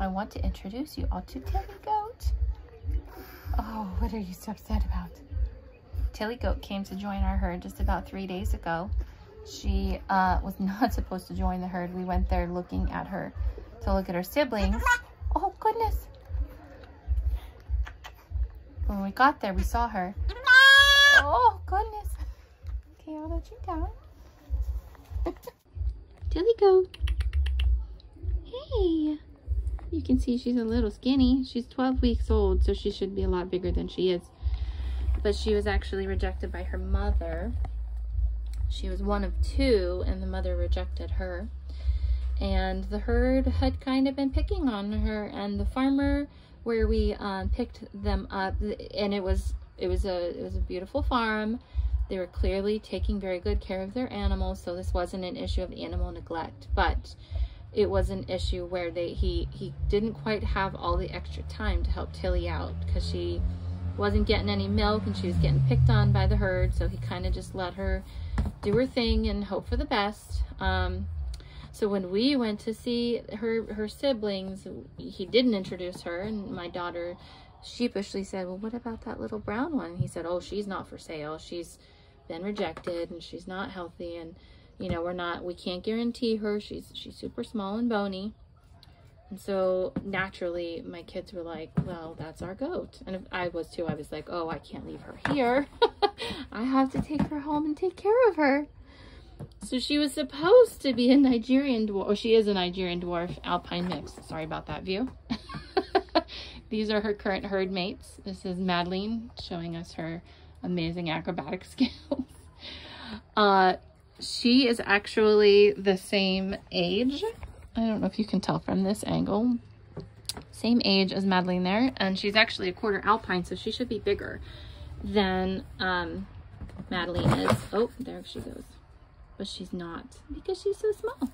I want to introduce you all to Tilly Goat. Oh, what are you so upset about? Tilly Goat came to join our herd just about three days ago. She uh, was not supposed to join the herd. We went there looking at her to look at her siblings. Oh, goodness. When we got there, we saw her. Oh, goodness. Okay, I'll let you down. Tilly Goat. Hey. You can see she's a little skinny. She's 12 weeks old, so she should be a lot bigger than she is. But she was actually rejected by her mother. She was one of two, and the mother rejected her. And the herd had kind of been picking on her, and the farmer where we um, picked them up, and it was it was a it was a beautiful farm. They were clearly taking very good care of their animals, so this wasn't an issue of animal neglect. But it was an issue where they he he didn't quite have all the extra time to help Tilly out because she wasn't getting any milk and she was getting picked on by the herd so he kind of just let her do her thing and hope for the best. Um, so when we went to see her her siblings he didn't introduce her and my daughter sheepishly said well what about that little brown one? He said oh she's not for sale. She's been rejected and she's not healthy. And you know, we're not, we can't guarantee her. She's, she's super small and bony. And so naturally my kids were like, well, that's our goat. And if I was too, I was like, oh, I can't leave her here. I have to take her home and take care of her. So she was supposed to be a Nigerian dwarf, or she is a Nigerian dwarf alpine mix. Sorry about that view. These are her current herd mates. This is Madeline showing us her amazing acrobatic skills. Uh, she is actually the same age. I don't know if you can tell from this angle. Same age as Madeline there. And she's actually a quarter alpine, so she should be bigger than um, Madeline is. Oh, there she goes. But she's not because she's so small.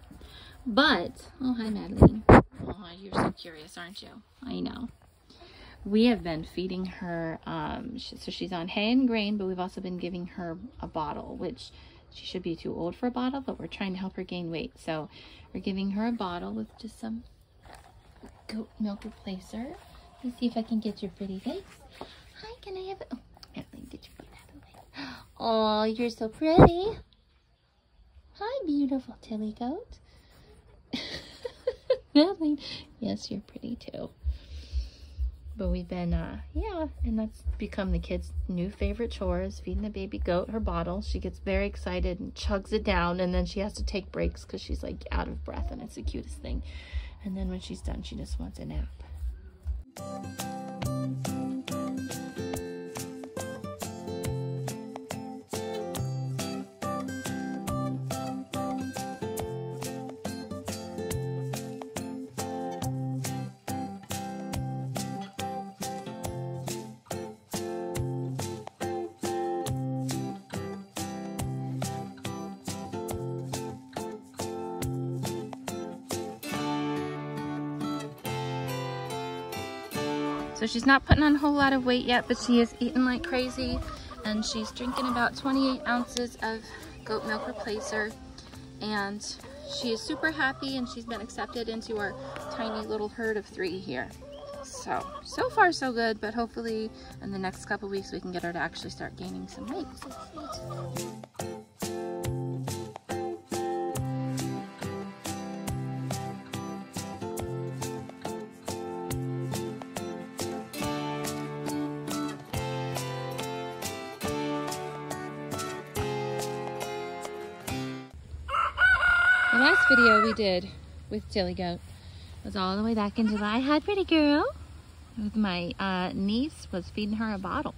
But, oh, hi, Madeline. Oh, you're so curious, aren't you? I know. We have been feeding her, um, so she's on hay and grain, but we've also been giving her a bottle, which she should be too old for a bottle, but we're trying to help her gain weight. So we're giving her a bottle with just some goat milk replacer. Let's see if I can get your pretty face. Hi, can I have it? Oh, get your feet out of the way. Oh, you're so pretty. Hi, beautiful Tilly goat. Madeline, yes, you're pretty too but we've been uh yeah and that's become the kids new favorite chores feeding the baby goat her bottle. She gets very excited and chugs it down and then she has to take breaks because she's like out of breath and it's the cutest thing. And then when she's done she just wants a nap She's not putting on a whole lot of weight yet, but she is eating like crazy. And she's drinking about 28 ounces of goat milk replacer. And she is super happy and she's been accepted into our tiny little herd of three here. So, so far so good, but hopefully in the next couple weeks we can get her to actually start gaining some weight. The last video we did with Tilly Goat was all the way back in July. Hi, pretty girl. With my uh, niece was feeding her a bottle.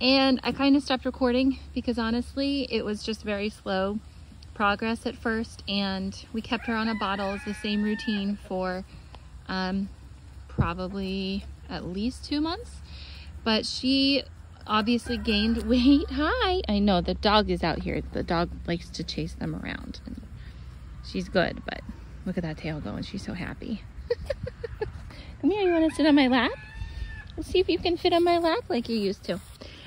And I kind of stopped recording because honestly, it was just very slow progress at first. And we kept her on a bottle as the same routine for um, probably at least two months. But she obviously gained weight. Hi. I know the dog is out here. The dog likes to chase them around she's good, but look at that tail going. She's so happy. Come here, you want to sit on my lap? Let's see if you can fit on my lap like you used to.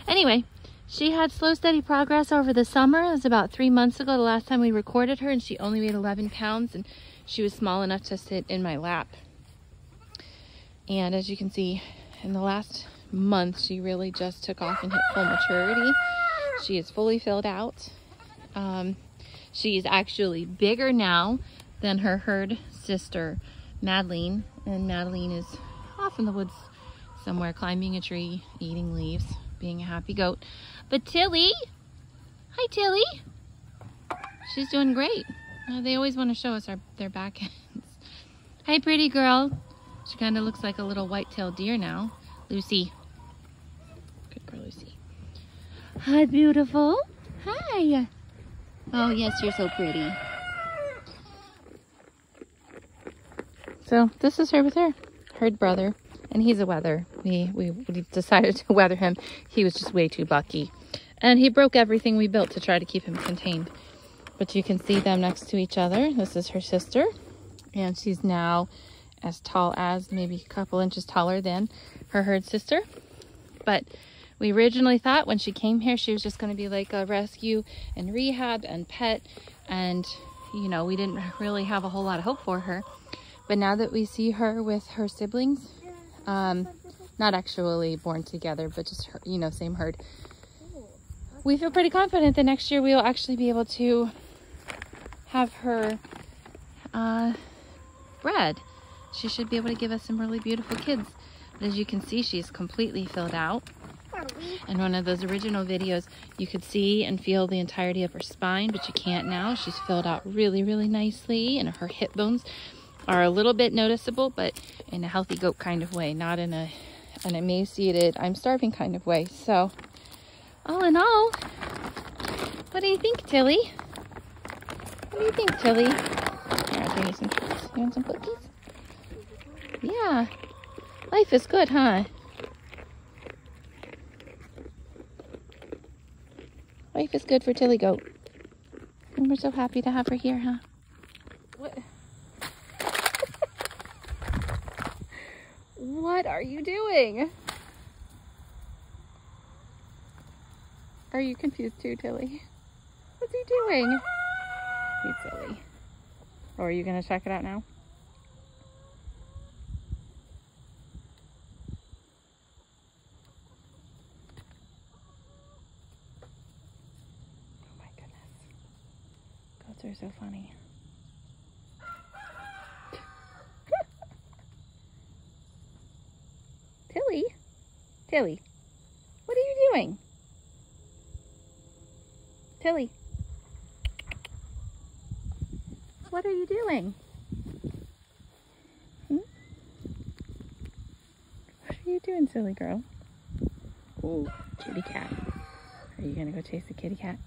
Anyway, she had slow, steady progress over the summer. It was about three months ago, the last time we recorded her, and she only weighed 11 pounds, and she was small enough to sit in my lap. And as you can see, in the last month, she really just took off and hit full maturity. She is fully filled out. Um, she's actually bigger now than her herd sister, Madeline. And Madeline is off in the woods somewhere, climbing a tree, eating leaves, being a happy goat. But Tilly, hi Tilly. She's doing great. Uh, they always want to show us our, their back ends. Hi, pretty girl. She kind of looks like a little white-tailed deer now. Lucy. Good girl, Lucy. Hi, beautiful. Hi. Oh, yes, you're so pretty. So this is her with her herd brother, and he's a wether. We, we, we decided to wether him. He was just way too bucky. And he broke everything we built to try to keep him contained. But you can see them next to each other. This is her sister, and she's now as tall as maybe a couple inches taller than her herd sister. But we originally thought when she came here, she was just going to be like a rescue and rehab and pet. And, you know, we didn't really have a whole lot of hope for her. But now that we see her with her siblings, um, not actually born together, but just, her, you know, same herd, we feel pretty confident that next year we will actually be able to have her uh, bred. She should be able to give us some really beautiful kids. But as you can see, she's completely filled out. In one of those original videos, you could see and feel the entirety of her spine, but you can't now. She's filled out really, really nicely, and her hip bones are a little bit noticeable, but in a healthy goat kind of way, not in a an emaciated, I'm starving kind of way. So, all in all, what do you think, Tilly? What do you think, Tilly? Yeah, I'll you some treats. You want some cookies? Yeah. Life is good, huh? Life is good for Tilly Goat. And we're so happy to have her here, huh? What? what are you doing? Are you confused too, Tilly? What's he doing? He's silly. Or are you going to oh, check it out now? Goats are so funny. Tilly? Tilly, what are you doing? Tilly. What are you doing? Hmm? What are you doing, silly girl? Oh, kitty cat. Are you gonna go chase the kitty cat?